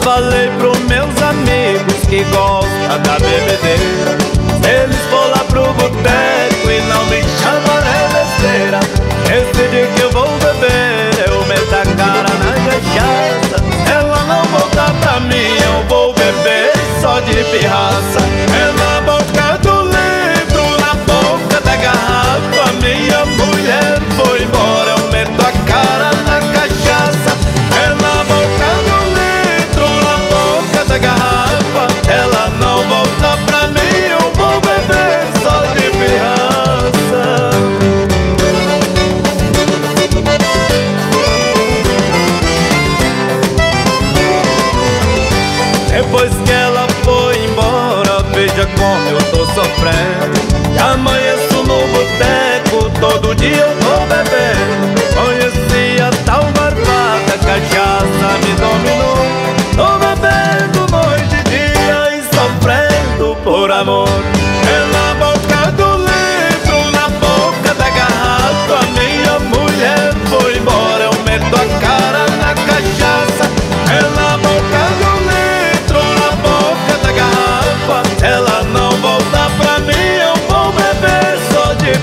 Falei pros meus amigos que gostam da bebedeira. Eles vão lá pro boteco e não me chamam é besteira. Decidi que eu vou Depois que ela foi embora, veja como eu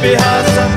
perraça